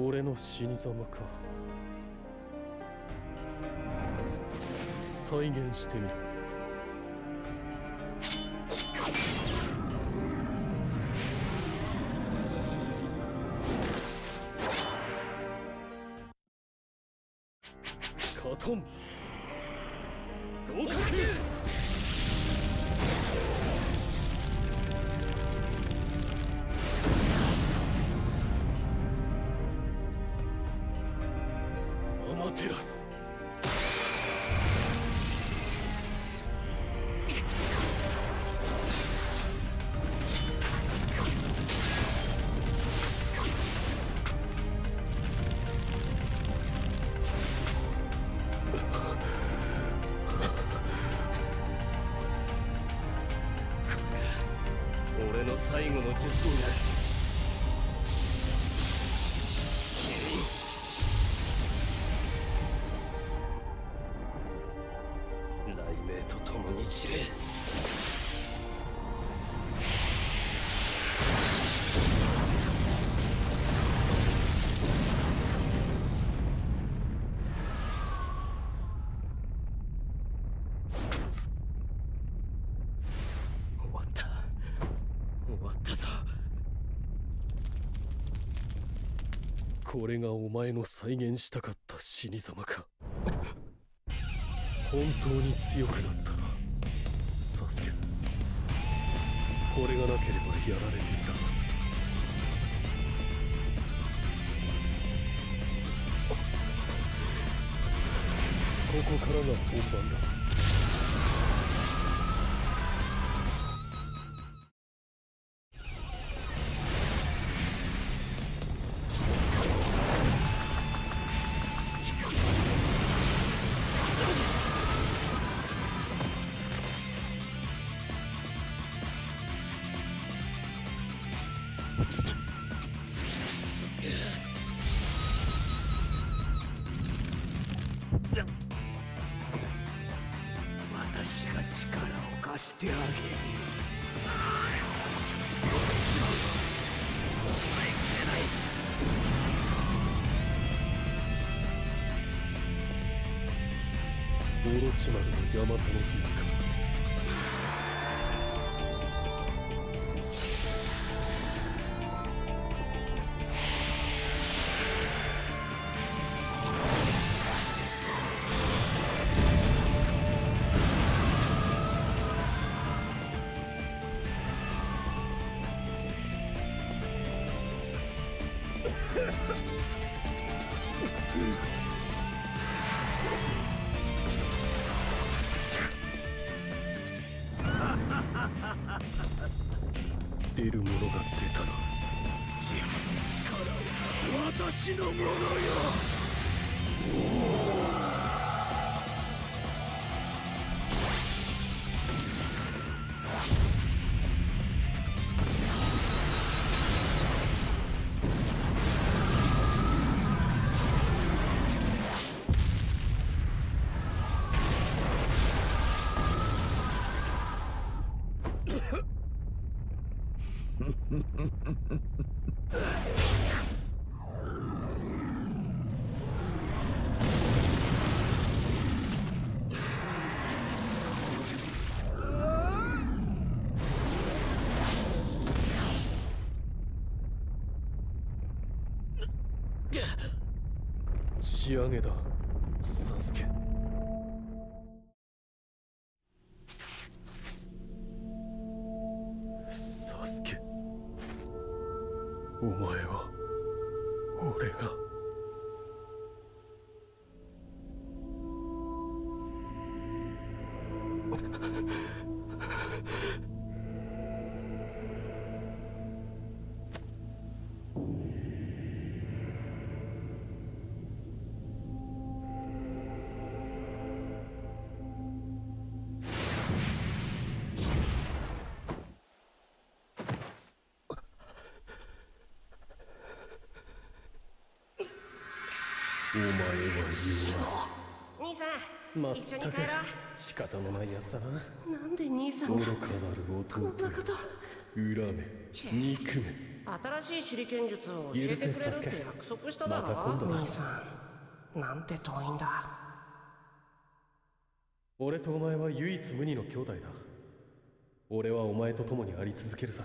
俺の死に様か。再現してみる。トンアマテラス俺の最後の術になる。雷鳴と共に散れ。終わった。終わったぞ。これがお前の再現したかった死に様か。本当に強くなったな。サスケ。これがなければやられていた。ここからが本番だ。を貸してあげる抑えきれない。オロチマルのヤマタの術か出るものが出たな自分の力を私のものよ仕上げだサスケ。お前は俺がお前は言うなん一緒に帰ろ仕方のないやつだななんで兄さんが愚かなる弟こんなこと恨め憎め新しい手裏剣術を教えてくれるって約束しただろまた今度だ兄さんなんて遠いんだ俺とお前は唯一無二の兄弟だ俺はお前と共にあり続けるさ。